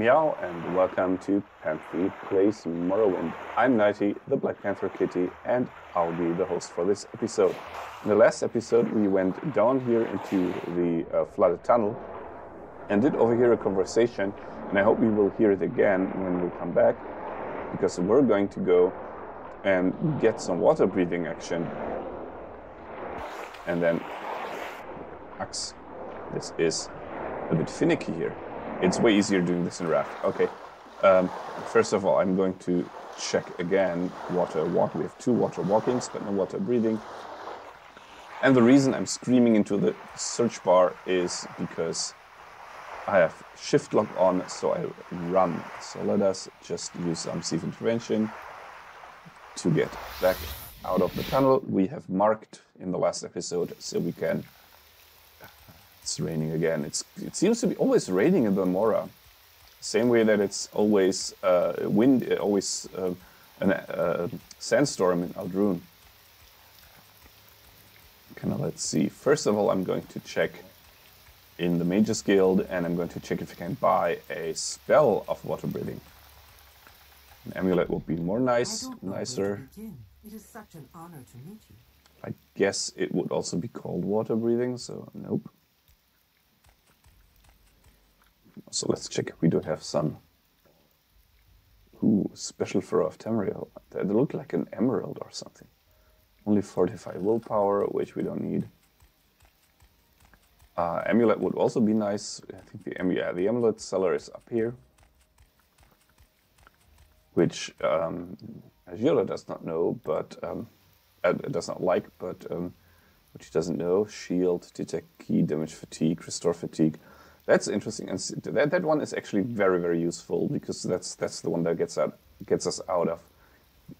Meow and welcome to Panthi Plays Morrowind. I'm Nighty, the Black Panther Kitty, and I'll be the host for this episode. In the last episode, we went down here into the uh, flooded tunnel and did overhear a conversation, and I hope we will hear it again when we come back, because we're going to go and get some water breathing action. And then, Axe, this is a bit finicky here. It's way easier doing this in raft. Okay. Um, first of all, I'm going to check again water walk. We have two water walkings, but no water breathing. And the reason I'm screaming into the search bar is because I have shift lock on, so I run. So let us just use Almsivi intervention to get back out of the tunnel. We have marked in the last episode, so we can it's raining again. It's it seems to be always raining in Balmora. Same way that it's always uh, wind, always uh, a uh, sandstorm in Ald'ruhn. Kind of let's see. First of all, I'm going to check in the Mages Guild, and I'm going to check if I can buy a spell of water breathing. An amulet would be more nice, nicer. It is such an honor to meet you. I guess it would also be called water breathing, so nope. So let's check if we do have some. Ooh, special fur of Tamriel. They look like an emerald or something. Only 45 willpower, which we don't need. Uh, amulet would also be nice. I think the, yeah, the amulet seller is up here. Which um, Azura does not know, but um, uh, does not like, but um, which he doesn't know. Shield, detect key, damage fatigue, restore fatigue. That's interesting, and that, that one is actually very very useful because that's that's the one that gets out gets us out of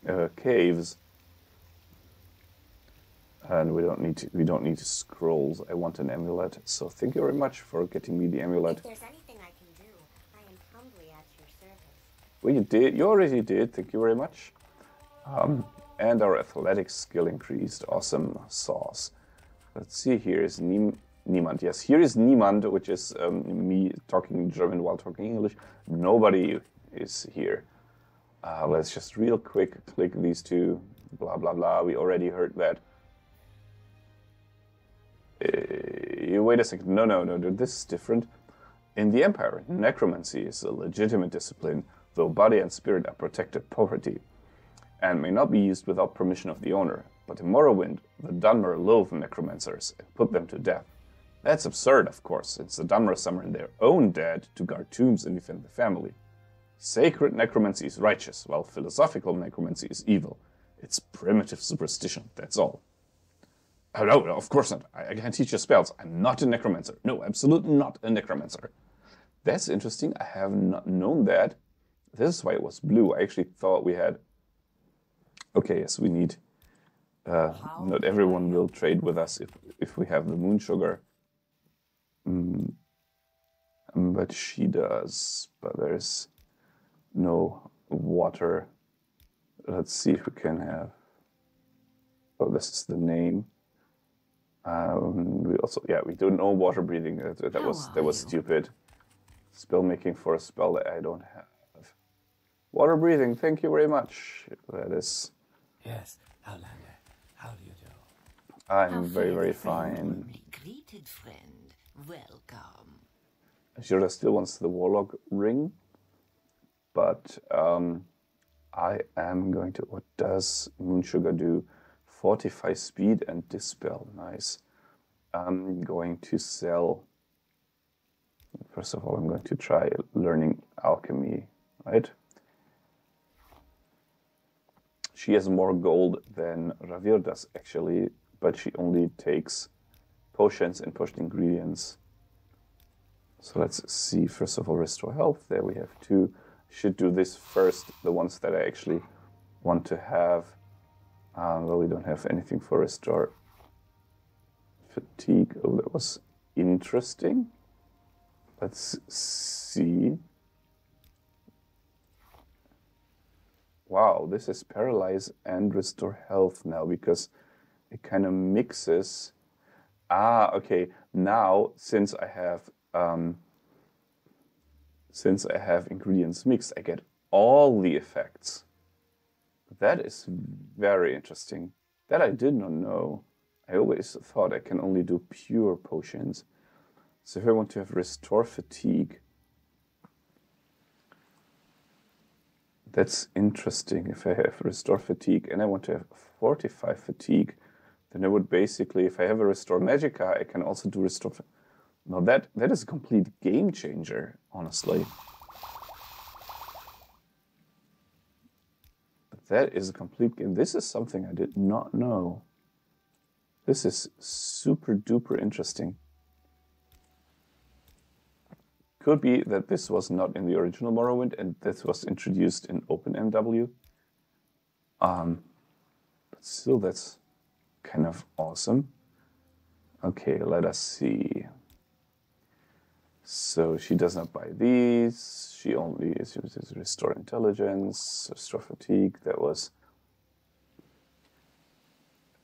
uh, caves, and we don't need to, we don't need to scrolls. I want an amulet, so thank you very much for getting me the amulet. If there's anything I can do, I am humbly at your service. Well, you did. You already did. Thank you very much. Um, and our athletic skill increased. Awesome sauce. Let's see. Here is Nim Niemand. Yes, here is Niemand, which is um, me talking German while talking English. Nobody is here. Uh, let's just real quick click these two. Blah blah blah. We already heard that. Uh, wait a second. No, no, no. This is different. In the Empire, necromancy is a legitimate discipline, though body and spirit are protected property, and may not be used without permission of the owner. But in Morrowind, the Dunmer loathe necromancers and put them to death. That's absurd, of course, since the Dunmer summon their own dead to guard tombs and defend the family. Sacred necromancy is righteous, while philosophical necromancy is evil. It's primitive superstition, that's all. Oh, no, of course not. I, I can teach you spells. I'm not a necromancer. No, absolutely not a necromancer. That's interesting. I have not known that. This is why it was blue. I actually thought we had. Okay, yes, we need. Uh, not everyone will trade with us if, if we have the moon sugar. Mm, but she does. But there's no water. Let's see if we can have. Oh, this is the name. Um, we also, yeah, we don't know water breathing. That, that How was are that was you? stupid. Spell making for a spell that I don't have. Water breathing. Thank you very much. That is. Yes, Outlander, how do you do? I'm How very very the friend will fine. greeted, friend. Welcome. Ajira still wants the warlock ring, but um, I am going to. What does Moon Sugar do? Fortify speed and dispel. Nice. I'm going to sell. First of all, I'm going to try learning alchemy, right? She has more gold than Ra'Virr does, actually, but she only takes potions and potion ingredients. So let's see. First of all, restore health. There we have two. Should do this first. The ones that I actually want to have. Um, well, we don't have anything for restore fatigue. Oh, that was interesting. Let's see. Wow, this is paralyze and restore health now because it kind of mixes. Ah, okay. Now, since I have um, since I have ingredients mixed, I get all the effects. That is very interesting. That I did not know. I always thought I can only do pure potions. So if I want to have restore fatigue, that's interesting. If I have restore fatigue and I want to have fortify fatigue, then I would basically, if I have a restore magicka, I can also do restore. Now that that is a complete game changer, honestly. That is a complete game. This is something I did not know. This is super duper interesting. Could be that this was not in the original Morrowind and this was introduced in OpenMW. Um, but still, that's kind of awesome. Okay, let us see. So she does not buy these. She only uses restore intelligence, restore fatigue. That was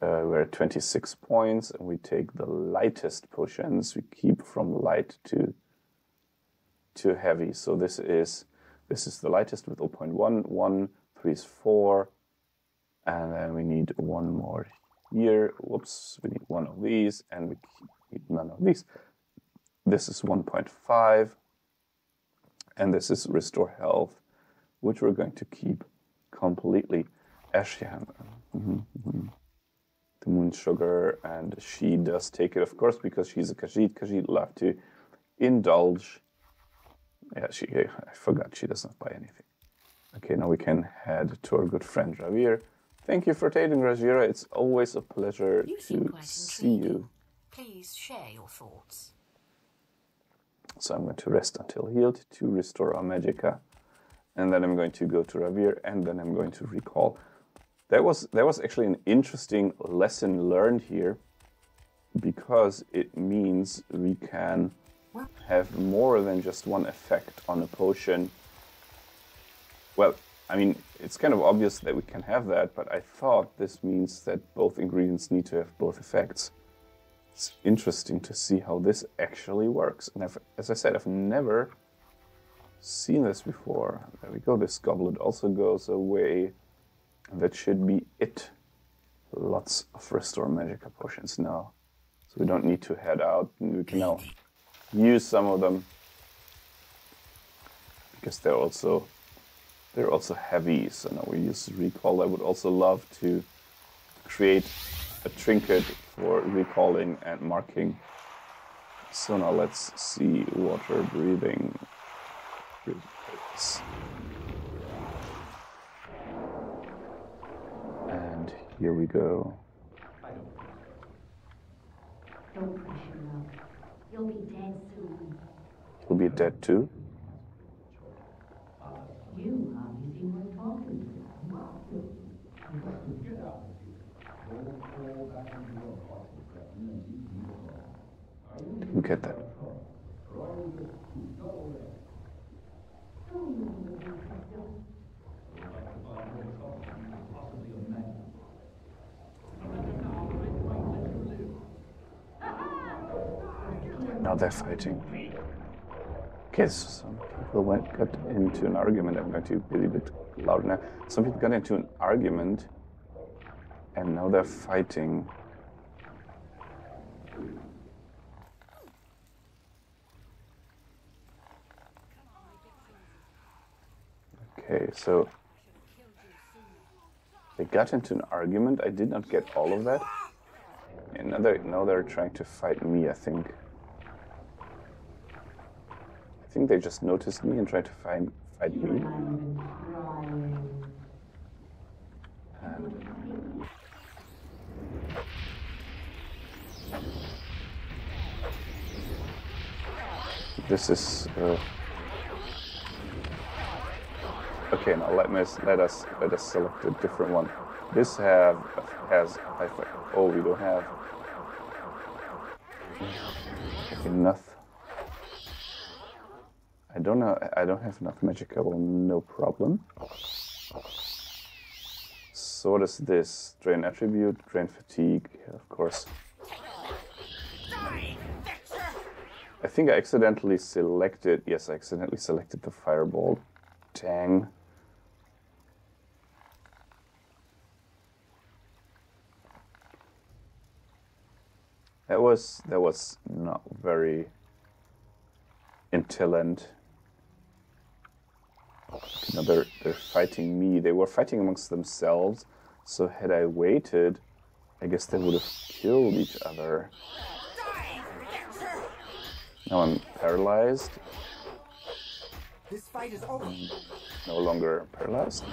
uh, we're at 26 points, and we take the lightest potions. We keep from light to to heavy. So this is this is the lightest with 0.1, 1, 3 is 4, and then we need one more here. Whoops, we need one of these, and we need none of these. This is 1.5, and this is restore health, which we're going to keep completely. ash yam, mhm, mhm. the moon sugar, and she does take it, of course, because she's a Khajiit. Khajiit love to indulge. Yeah, she. I forgot she does not buy anything. Okay, now we can head to our good friend Ra'Virr. Thank you for trading, Ajira. It's always a pleasure to see you. Please share your thoughts. So I'm going to rest until healed to restore our magicka, and then I'm going to go to Ra'Virr, and then I'm going to recall. That was that was actually an interesting lesson learned here, because it means we can have more than just one effect on a potion. Well, I mean, it's kind of obvious that we can have that, but I thought this means that both ingredients need to have both effects it's interesting to see how this actually works. And I've, as I said, I've never seen this before. There we go. This goblet also goes away. That should be it. Lots of restore magicka potions now. So we don't need to head out. We can now use some of them. Because they're also they're also heavy. So now we use recall. I would also love to create a trinket for recalling and marking. So now let's see water breathing. And here we go. No pressure, love. You'll be dead soon. He'll be dead too. You hardly seem worth talking to. Get that. Now they're fighting. Okay, so some people went got into an argument. I'm going to be a bit louder now. Some people got into an argument, and now they're fighting. Okay, so they got into an argument. I did not get all of that. Now they're, now they're trying to fight me, I think. I think they just noticed me and tried to find, fight me. And this is uh, okay. Now let me let us let us select a different one. This have has oh we don't have enough. I don't know. I don't have enough magic. Well, no problem. So what is this? Drain attribute, drain fatigue, of course. I think I accidentally selected. Yes, I accidentally selected the fireball. Dang. That was that was not very intelligent. You know, they're they're fighting me. They were fighting amongst themselves. So had I waited, I guess they would have killed each other. Now I'm paralyzed. This fight is over. No longer paralyzed.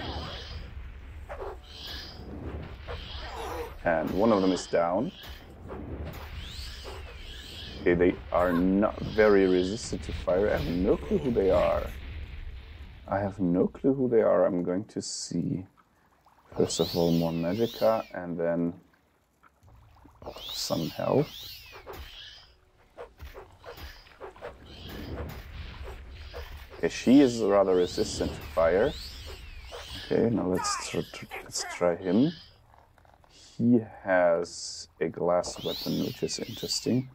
And one of them is down. Okay, they are not very resistant to fire. I have no clue who they are. I have no clue who they are. I'm going to see. First of all, more magicka, and then some health. Okay, she is rather resistant to fire. Okay, now let's tr- tr- let's try him. He has a glass weapon, which is interesting.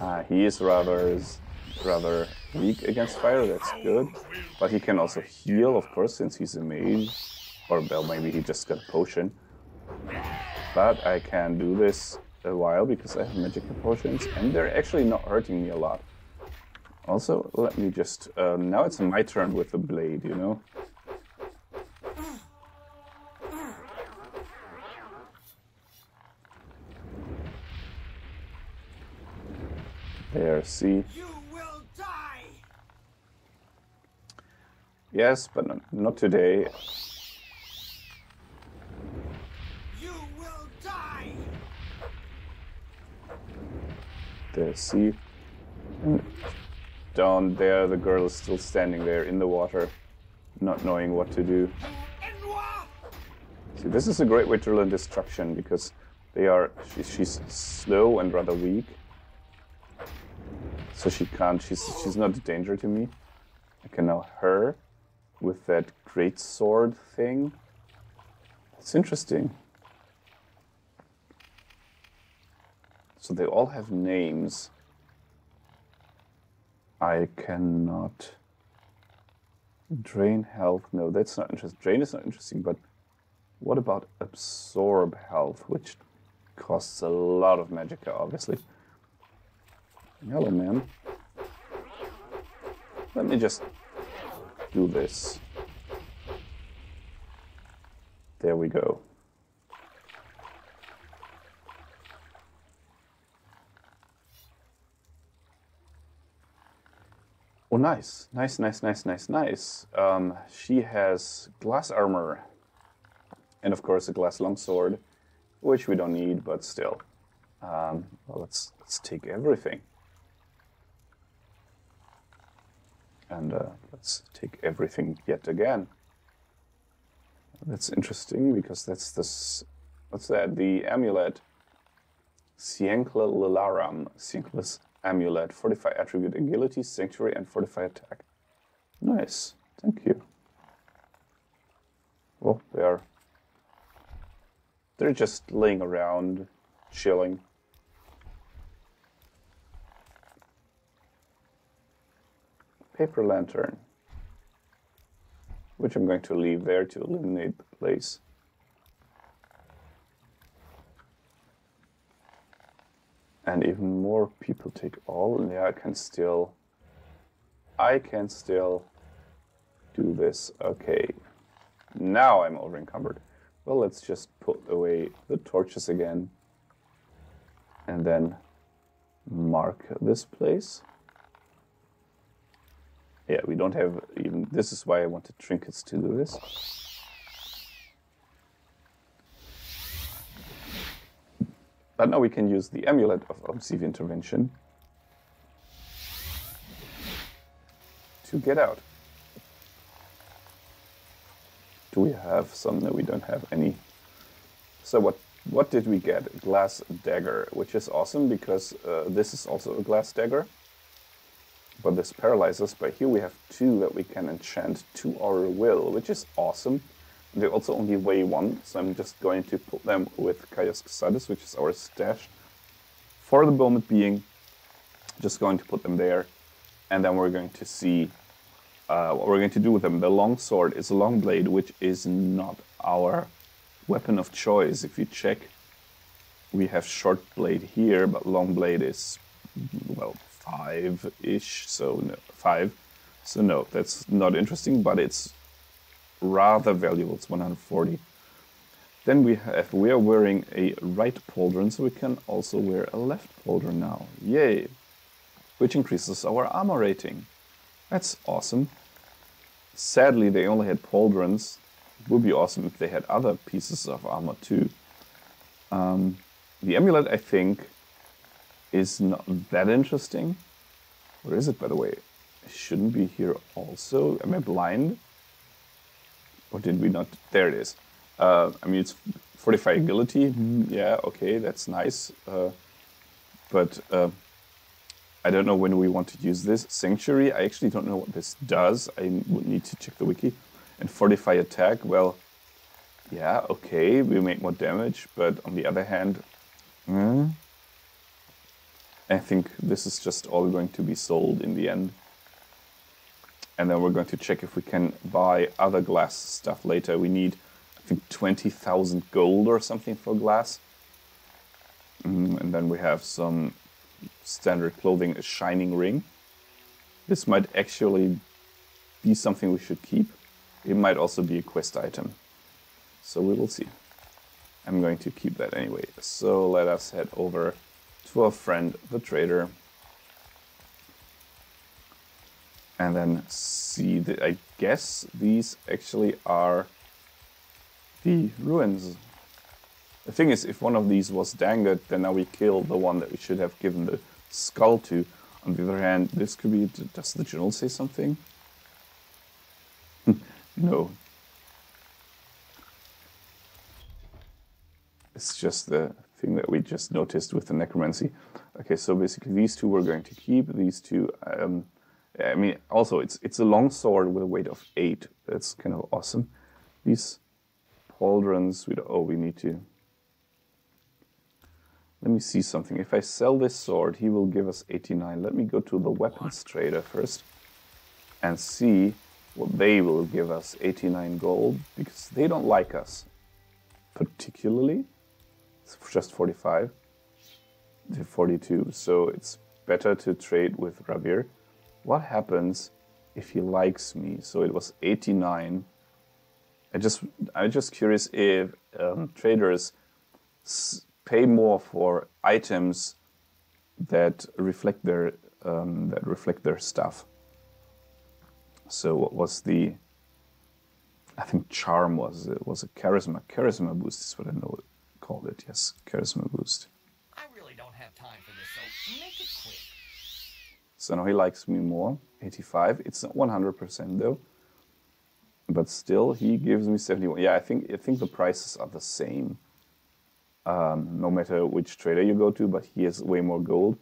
Ah, he is rather rather weak against fire. That's good, but he can also heal, of course, since he's a mage. Or well, maybe he just got a potion. But I can do this a while because I have magical potions, and they're actually not hurting me a lot. Also, let me just. Uh, now it's my turn with the blade, you know? Die. Yes, but not, today. You will die. There, see? And down there, the girl is still standing there in the water, not knowing what to do. See, this is a great way to learn destruction because they are she, she's slow and rather weak, so she can't. She's she's not a danger to me. I can now her with that great sword thing. It's interesting. So they all have names. I cannot drain health. No, that's not interesting. Drain is not interesting, but what about absorb health, which costs a lot of magicka, obviously. Hello, man. Let me just do this. There we go. Oh, nice. Nice, nice, nice, nice, nice. Um, she has glass armor. And of course, a glass longsword, which we don't need, but still. Um, well, let's, let's take everything. And uh, let's take everything yet again. That's interesting because that's this. What's that? The amulet. Sienkla Lilaram. Sienkle's amulet. Fortify attribute agility, sanctuary, and fortify attack. Nice. Thank you. Well, they are. They're just laying around, chilling. Paper lantern, which I'm going to leave there to illuminate the place. And even more people take all, yeah, I can still. I can still do this. Okay. Now I'm over encumbered. Well, let's just put away the torches again. And then mark this place. Yeah, we don't have even. This is why I wanted trinkets to do this. But now we can use the amulet of Almsivi intervention to get out. Do we have some? No, we don't have any. So what? What did we get? Glass dagger, which is awesome because uh, this is also a glass dagger. But this paralyzes. But here we have two that we can enchant to our will, which is awesome. They also only weigh one, so I'm just going to put them with Caius Cosades, which is our stash for the moment being, just going to put them there, and then we're going to see uh, what we're going to do with them. The long sword is a long blade, which is not our weapon of choice. If you check, we have short blade here, but long blade is well five ish, so no, five. So no, that's not interesting, but it's rather valuable. It's 140. Then we have we are wearing a right pauldron, so we can also wear a left pauldron now. Yay! Which increases our armor rating. That's awesome. Sadly, they only had pauldrons. It would be awesome if they had other pieces of armor too. Um, the amulet, I think, is not that interesting. Where is it, by the way? Shouldn't be here also. Am I blind? Or did we not? There it is. Uh, I mean, it's 45 agility. Mm, Yeah, okay, that's nice. Uh, but uh, I don't know when we want to use this. Sanctuary, I actually don't know what this does. I would need to check the wiki. And fortify attack, well, yeah, okay, we make more damage, but on the other hand, hmm, I think this is just all going to be sold in the end. And then we're going to check if we can buy other glass stuff later. We need, I think, 20,000 gold or something for glass. Mm, and then we have some standard clothing, a shining ring. This might actually be something we should keep. It might also be a quest item. So we will see. I'm going to keep that anyway. So let us head over to our friend the trader. And then see that I guess these actually are the ruins. The thing is, if one of these was Dangot, then now we kill the one that we should have given the skull to. On the other hand, this could be. Does the journal say something? no. It's just the thing that we just noticed with the necromancy. Okay, so basically these two we're going to keep. These two, um, I mean, also it's it's a long sword with a weight of eight. That's kind of awesome. These pauldrons, we oh, we need to. Let me see something. If I sell this sword, he will give us 89. Let me go to the weapons trader first and see what they will give us 89 gold because they don't like us particularly. It's just 45 to 42, so it's better to trade with Ra'Virr. What happens if he likes me? So it was 89. I just I'm just curious if um, traders pay more for items that reflect their um, that reflect their stuff. So what was the? I think charm was it was a charisma. Charisma boost is what I know called it. Yes, charisma boost. I really don't have time for this, so make it quick. So now he likes me more. 85. It's not 100% though. But still, he gives me 71. Yeah, I think I think the prices are the same. Um, no matter which trader you go to, but he has way more gold.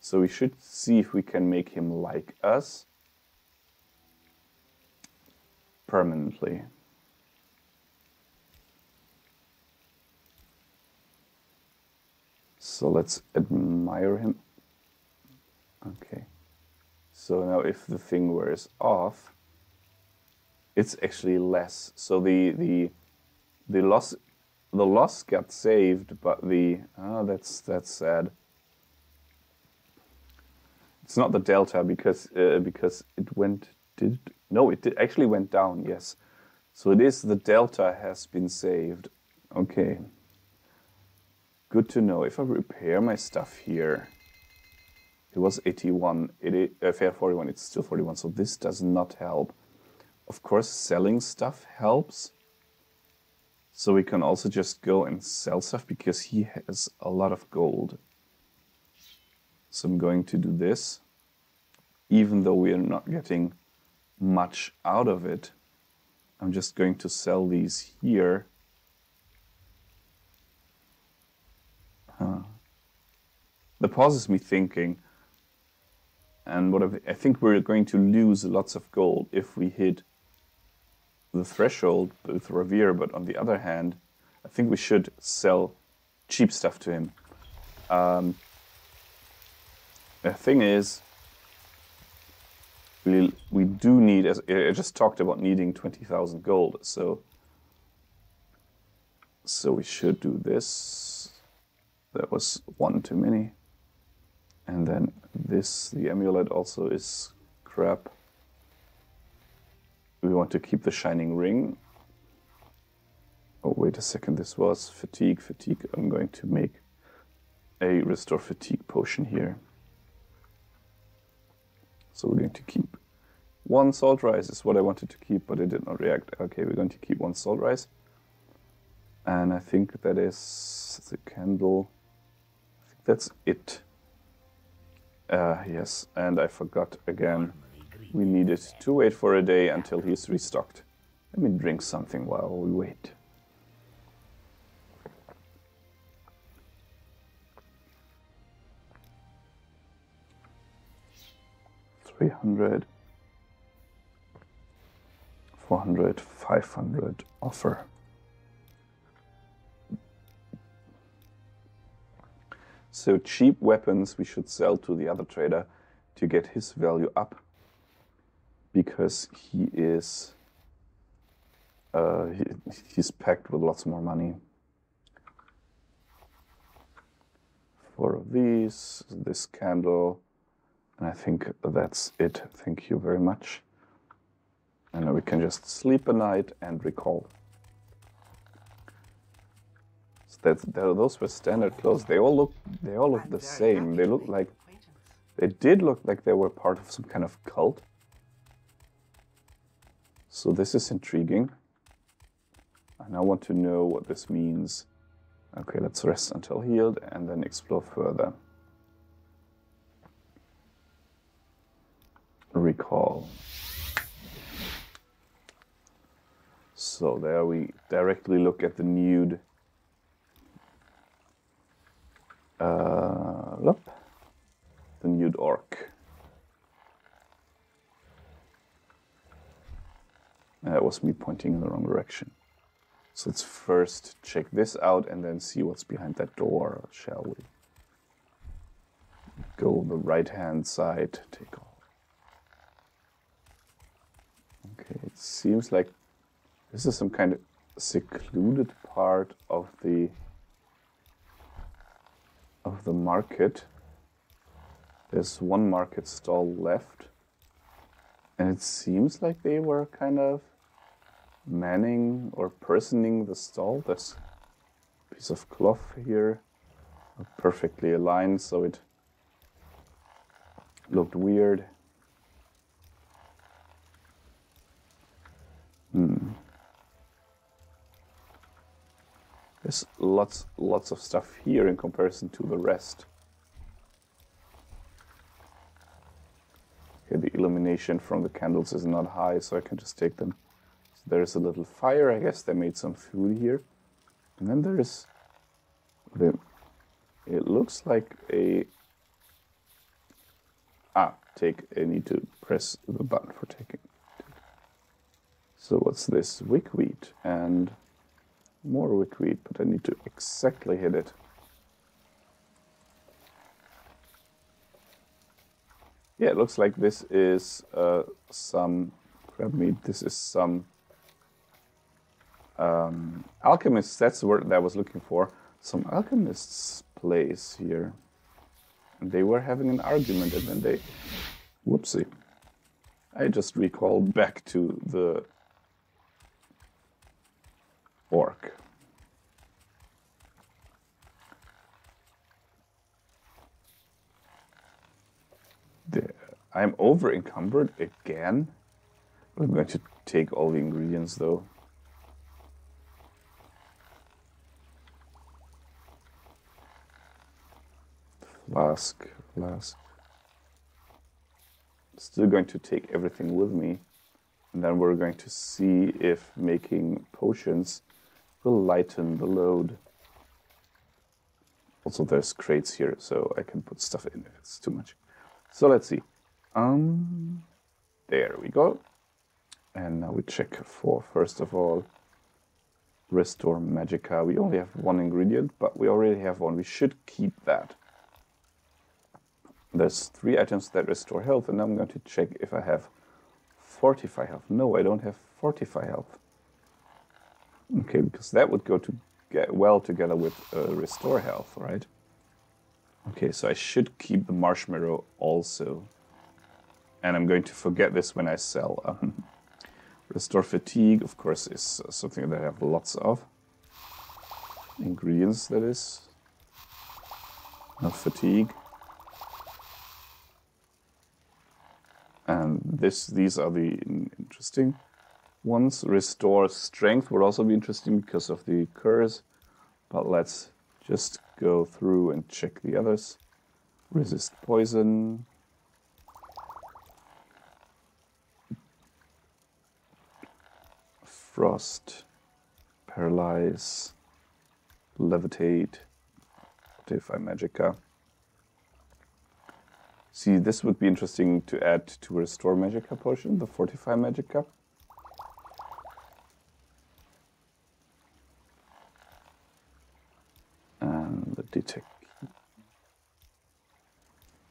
So we should see if we can make him like us permanently. So let's admire him. Okay. So now if the thing wears off, it's actually less. So the the the loss the loss got saved, but the oh that's that's sad. It's not the delta because uh, because it went did no it did, actually went down yes, so it is the delta has been saved. Okay. Good to know. If I repair my stuff here, it was 81, it uh, fair 41, it's still 41, so this does not help. Of course, selling stuff helps. So we can also just go and sell stuff because he has a lot of gold. So I'm going to do this. Even though we are not getting much out of it, I'm just going to sell these here. That pauses me thinking. And what I I think we're going to lose lots of gold if we hit the threshold with Ra'Virr, but on the other hand, I think we should sell cheap stuff to him. Um, The thing is, we, we do need, as I just talked about needing 20,000 gold, so so we should do this. That was one too many. And then this, the amulet also is crap. We want to keep the shining ring. Oh, wait a second, this was fatigue, fatigue. I'm going to make a restore fatigue potion here. So we're going to keep one saltrice is what I wanted to keep, but it did not react. Okay, we're going to keep one saltrice. And I think that is the candle. I think that's it. Uh, yes, and I forgot again. We needed to wait for a day until he's restocked. Let me drink something while we wait. Three hundred, four hundred, five hundred offer. So cheap weapons we should sell to the other trader to get his value up because he is uh, he, he's packed with lots more money. Four of these, this candle, and I think that's it. Thank you very much. And we can just sleep a night and recall. That's, those were standard clothes. They all look they all look the same. They look like they did look like they were part of some kind of cult. So this is intriguing. And I want to know what this means. Okay, let's rest until healed and then explore further. Recall. So there we directly look at the nude. Uh, the nude orc. That was me pointing in the wrong direction. So let's first check this out and then see what's behind that door, shall we? Go the right hand side, take all. Okay, it seems like this is some kind of secluded part of the of the market. There's one market stall left. And it seems like they were kind of manning or personing the stall. This piece of cloth here perfectly aligned so it looked weird. There's lots lots of stuff here in comparison to the rest. Okay, the illumination from the candles is not high, so I can just take them. So there's a little fire. I guess they made some food here. And then there's the. It looks like a. Ah, take. I need to press the button for taking. So what's this? Wickwheat and more wickwheat, but I need to exactly hit it. Yeah, it looks like this is uh, some crab meat. This is some um, alchemist. That's the word that I was looking for. Some alchemist's place here. And they were having an argument, and then they, whoopsie. I just recalled back to the I'm over encumbered again. I'm going to take all the ingredients though. Flask, flask. Still going to take everything with me. And then we're going to see if making potions will lighten the load. Also, there's crates here, so I can put stuff in if it's too much. So let's see. Um, there we go. And now we check for, first of all, restore magicka. We only have one ingredient, but we already have one. We should keep that. There's three items that restore health, and I'm going to check if I have fortify health. No, I don't have fortify health. Okay, because that would go to get well together with uh, restore health, right? Okay, so I should keep the marshmallow also. And I'm going to forget this when I sell. Um, restore fatigue, of course, is uh, something that I have lots of. Ingredients, that is. Not fatigue. And this, these are the interesting ones. Restore strength would also be interesting because of the curse. But let's just go through and check the others. Resist poison. Frost. Paralyze. Levitate. Defy Magica. See, this would be interesting to add to Restore Magicka potion, the Fortify Magicka.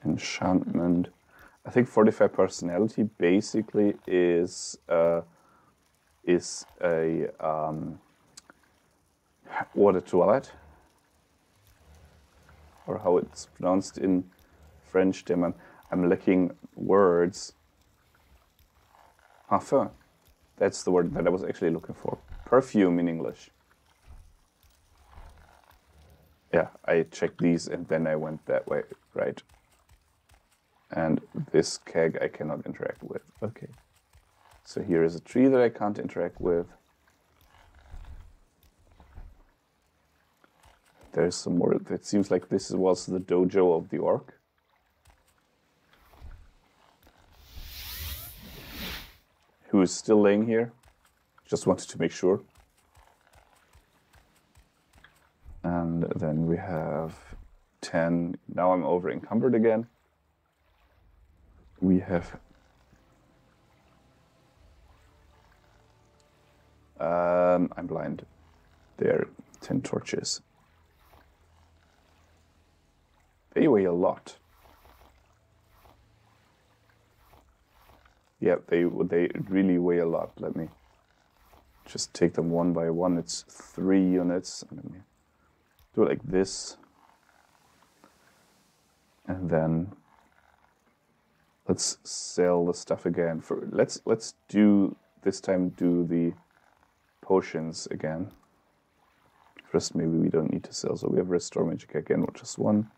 Enchantment. I think Fortify Personality basically is uh, is a um, water toilet, or how it's pronounced in French. Damn, I'm, I'm looking words. Parfum. That's the word that I was actually looking for. Perfume in English. Yeah, I checked these and then I went that way, right? And this keg I cannot interact with. Okay. So here is a tree that I can't interact with. There's some more. It seems like this was the dojo of the orc. Who is still laying here. Just wanted to make sure. And then we have 10. Now I'm over encumbered again. We have. Um, I'm blind. There are 10 torches. They weigh a lot. Yeah, they they really weigh a lot. Let me just take them one by one. It's three units. Do it like this, and then let's sell the stuff again. For let's let's do this time do the potions again. First, maybe we don't need to sell. So we have restore magic again, which is one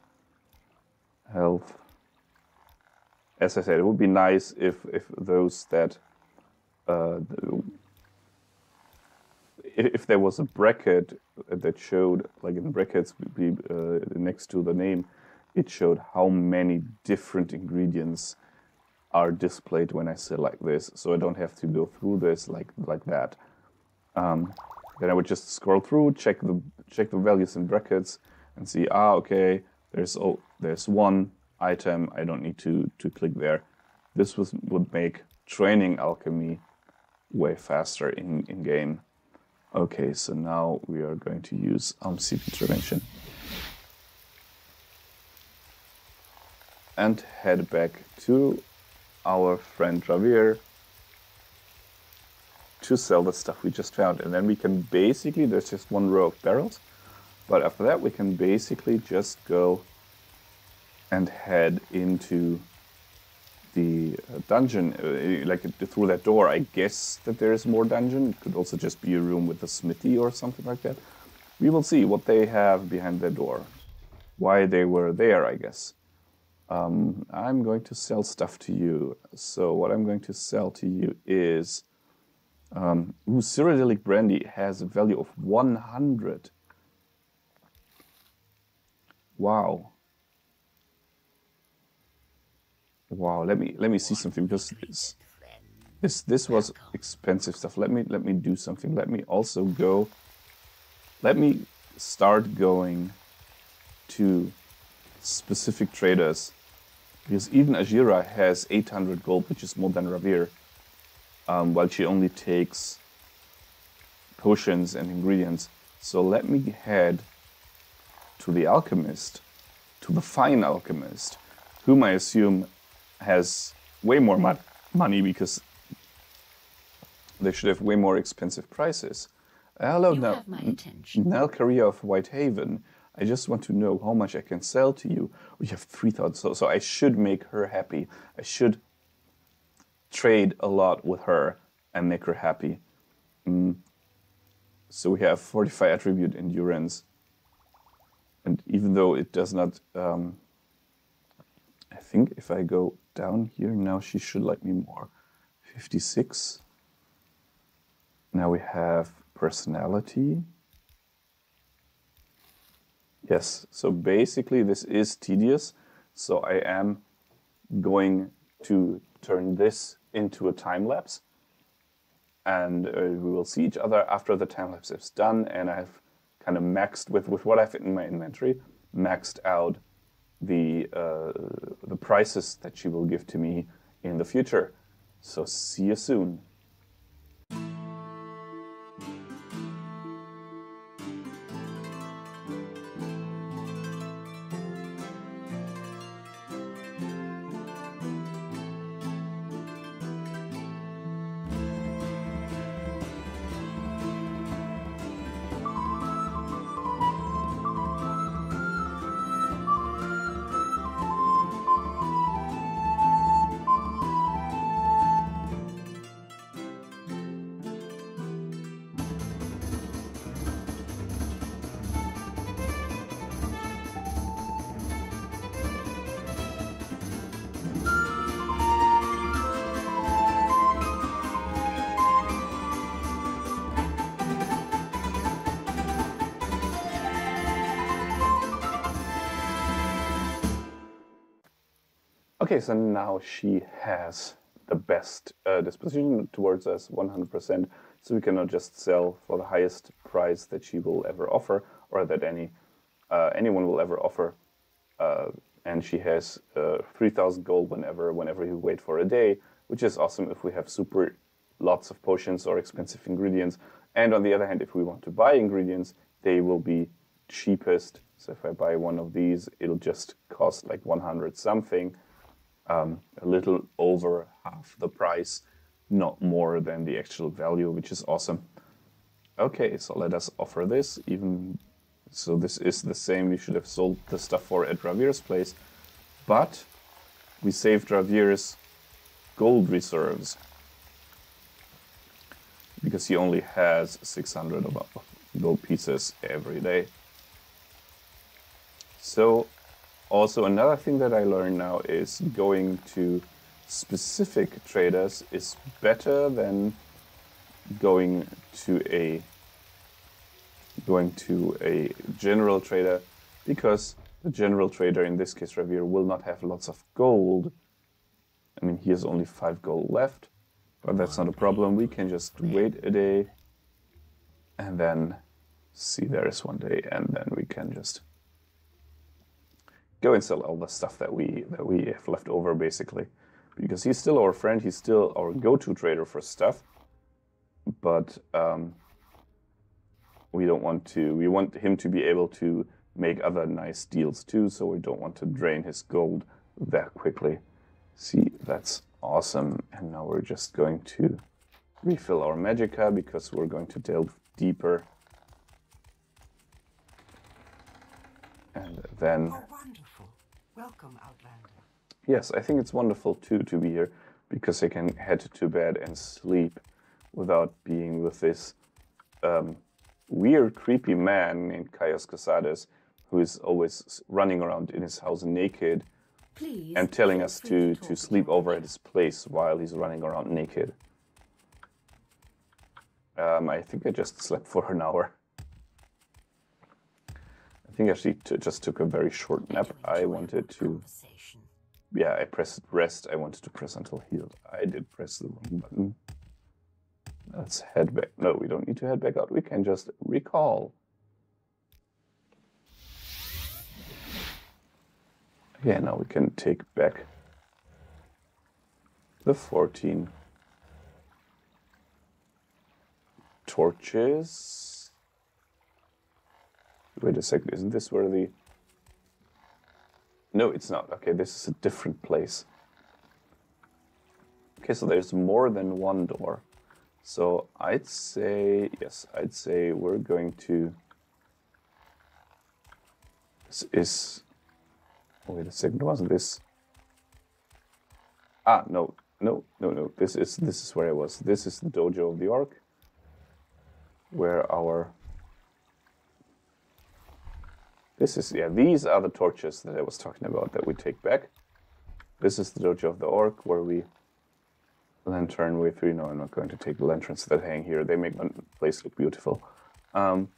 health. As I said, it would be nice if if those that uh, if there was a bracket that showed, like in brackets uh, next to the name, it showed how many different ingredients are displayed when I select this, so I don't have to go through this like like that. Um, then I would just scroll through, check the check the values in brackets, and see ah okay, there's oh there's one item I don't need to to click there. This was would make training alchemy way faster in in game. Okay, so now we are going to use um, CP intervention and head back to our friend Ra'Virr to sell the stuff we just found. And then we can basically, there's just one row of barrels, but after that we can basically just go and head into the uh, dungeon, uh, like uh, through that door. I guess that there is more dungeon. It could also just be a room with a smithy or something like that. We will see what they have behind their door. Why they were there, I guess. Um, I'm going to sell stuff to you. So what I'm going to sell to you is, um, ooh, Cyrodiilic brandy has a value of 100. Wow. Wow. Let me let me see something because this this this was expensive stuff. Let me let me do something. Let me also go. Let me start going to specific traders because even Ajira has 800 gold, which is more than Ra'Virr, um, while she only takes potions and ingredients. So let me head to the alchemist, to the fine alchemist, whom I assume has way more mon- money because they should have way more expensive prices. Uh, hello, You Nell. have my attention. Nalcarya of Whitehaven. I just want to know how much I can sell to you. We have 3,000, so, so I should make her happy. I should trade a lot with her and make her happy. Mm. So we have 45 attribute endurance. And even though it does not, um, I think if I go down here now, she should like me more. 56. Now we have personality. Yes, so basically this is tedious. So I am going to turn this into a time lapse. And uh, we will see each other after the time lapse is done. And I've kind of maxed with, with what I have in my inventory, maxed out the uh, the prices that she will give to me in the future. So see you soon. Okay, so now she has the best uh, disposition towards us 100%. So we cannot just sell for the highest price that she will ever offer or that any uh, anyone will ever offer. Uh, and she has uh, 3,000 gold whenever whenever you wait for a day, which is awesome if we have super lots of potions or expensive ingredients. And on the other hand, if we want to buy ingredients, they will be cheapest. So if I buy one of these, it'll just cost like 100 something um, a little over half the price, not more than the actual value, which is awesome. Okay, so let us offer this. Even so, this is the same. We should have sold the stuff for at Ra'Virr's place, but we saved Ra'Virr's gold reserves because he only has 600 of gold pieces every day. So also, another thing that I learned now is going to specific traders is better than going to a going to a general trader because the general trader, in this case Ra'Virr, will not have lots of gold. I mean, he has only five gold left, but that's not a problem. We can just wait a day and then see there is one day, and then we can just go and sell all the stuff that we that we have left over basically. Because he's still our friend he's still our go-to trader for stuff. But um, we don't want to we want him to be able to make other nice deals too so we don't want to drain his gold that quickly. See that's awesome. And now we're just going to refill our magicka because we're going to delve deeper. And then. Welcome, Outlander. Yes, I think it's wonderful too to be here because I can head to bed and sleep without being with this um, weird, creepy man named Caius Cosades who is always running around in his house naked Please. and telling us free to, to sleep over at his place while he's running around naked. Um, I think I just slept for an hour. I think actually t- just took a very short nap. I wanted to yeah, I pressed rest. I wanted to press until healed. I did press the wrong button. Let's head back. No, we don't need to head back out. We can just recall. Yeah, now we can take back the 14 torches. Wait a second, isn't this where the No, it's not. Okay, this is a different place. Okay, so there's more than one door. So I'd say, yes, I'd say we're going to. This is. Wait a second, wasn't this? Ah, no, no, no, no. This is this is where I was. This is the dojo of the orc, where our. This is yeah. These are the torches that I was talking about that we take back. This is the dojo of the orc where we lantern with. You know, I'm not going to take the lanterns that hang here. They make my place look beautiful. Um,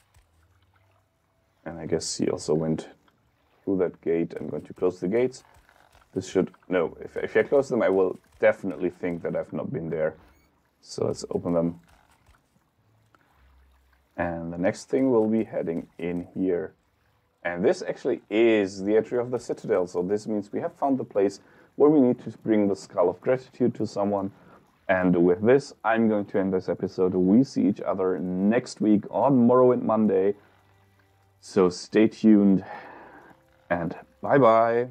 and I guess he also went through that gate. I'm going to close the gates. This should no. If if I close them, I will definitely think that I've not been there. So let's open them. And the next thing will be heading in here. And this actually is the entry of the citadel. So this means we have found the place where we need to bring the skull of gratitude to someone. And with this, I'm going to end this episode. We see each other next week on Morrowind Monday. So stay tuned and bye bye.